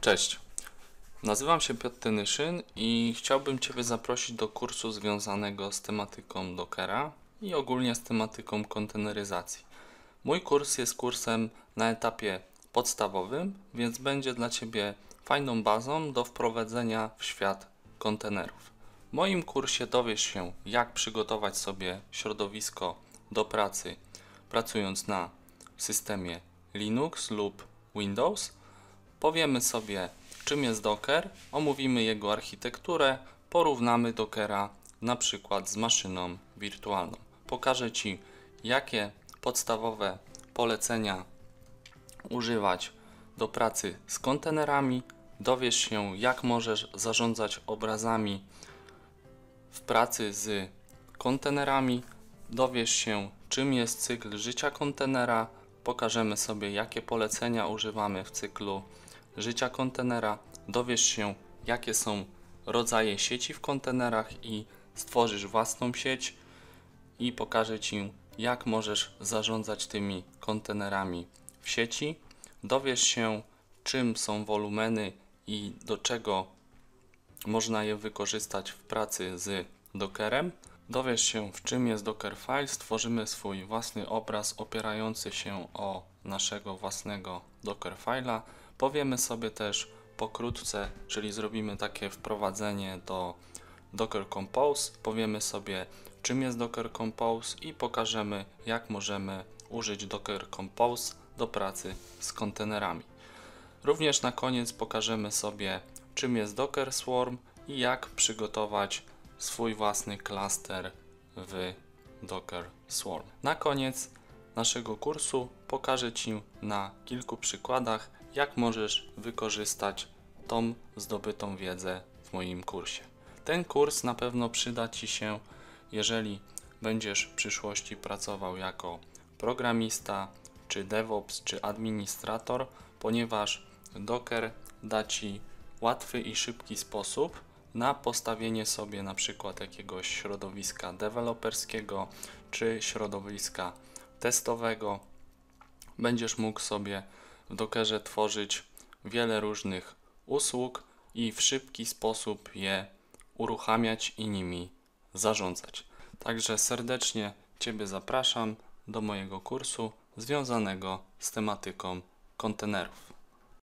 Cześć. Nazywam się Piotr Tynyszyn i chciałbym Ciebie zaprosić do kursu związanego z tematyką Dockera i ogólnie z tematyką konteneryzacji. Mój kurs jest kursem na etapie podstawowym, więc będzie dla Ciebie fajną bazą do wprowadzenia w świat kontenerów. W moim kursie dowiesz się, jak przygotować sobie środowisko do pracy, pracując na systemie Linux lub Windows. Powiemy sobie, czym jest Docker, omówimy jego architekturę, porównamy Dockera na przykład z maszyną wirtualną. Pokażę Ci, jakie podstawowe polecenia używać do pracy z kontenerami. Dowiesz się, jak możesz zarządzać obrazami w pracy z kontenerami. Dowiesz się, czym jest cykl życia kontenera. Pokażemy sobie, jakie polecenia używamy w cyklu życia kontenera. Dowiesz się, jakie są rodzaje sieci w kontenerach i stworzysz własną sieć i pokażę Ci, jak możesz zarządzać tymi kontenerami w sieci. Dowiesz się, czym są wolumeny i do czego można je wykorzystać w pracy z Dockerem. Dowiesz się, w czym jest Dockerfile. Stworzymy swój własny obraz opierający się o naszego własnego Dockerfile'a. Powiemy sobie też pokrótce, czyli zrobimy takie wprowadzenie do Docker Compose. Powiemy sobie, czym jest Docker Compose i pokażemy, jak możemy użyć Docker Compose do pracy z kontenerami. Również na koniec pokażemy sobie, czym jest Docker Swarm i jak przygotować swój własny klaster w Docker Swarm. Na koniec naszego kursu pokażę Ci na kilku przykładach, jak możesz wykorzystać tą zdobytą wiedzę w moim kursie. Ten kurs na pewno przyda Ci się, jeżeli będziesz w przyszłości pracował jako programista, czy DevOps, czy administrator, ponieważ Docker da Ci łatwy i szybki sposób na postawienie sobie na przykład jakiegoś środowiska deweloperskiego czy środowiska testowego. Będziesz mógł sobie Dockerze tworzyć wiele różnych usług i w szybki sposób je uruchamiać i nimi zarządzać. Także serdecznie Ciebie zapraszam do mojego kursu związanego z tematyką kontenerów.